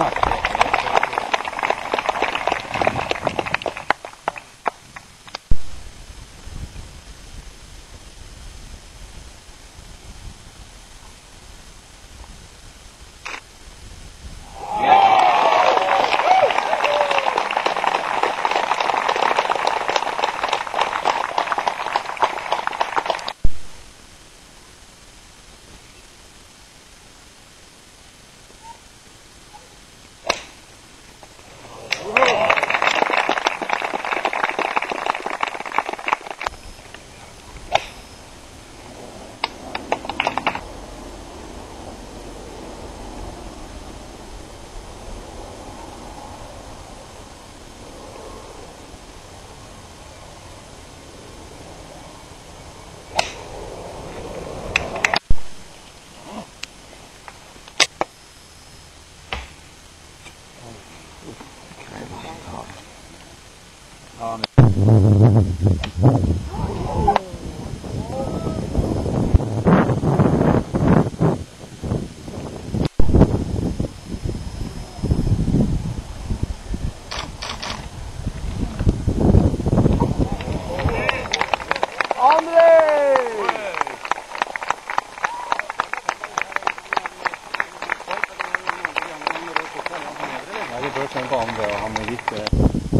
Fuck. Amen. Ja, det bør tenke om det, og han må vite eh.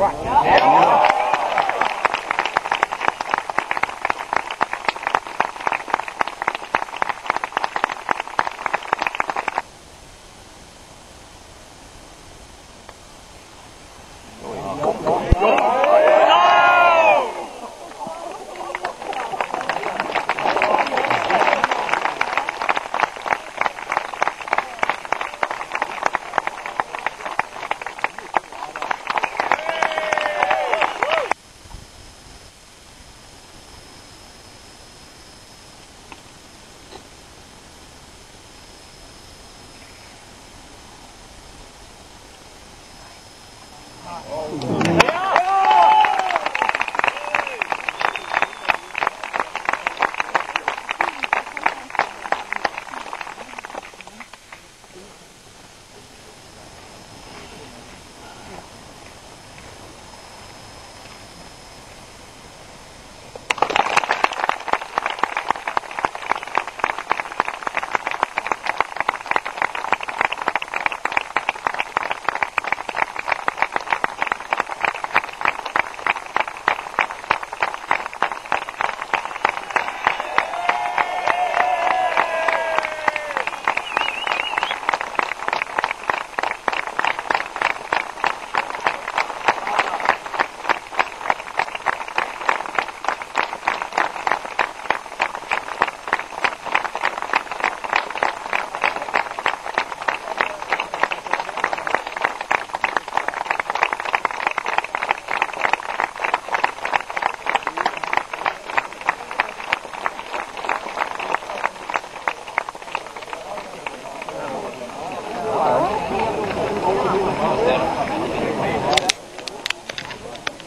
Right. Go, go, go, go.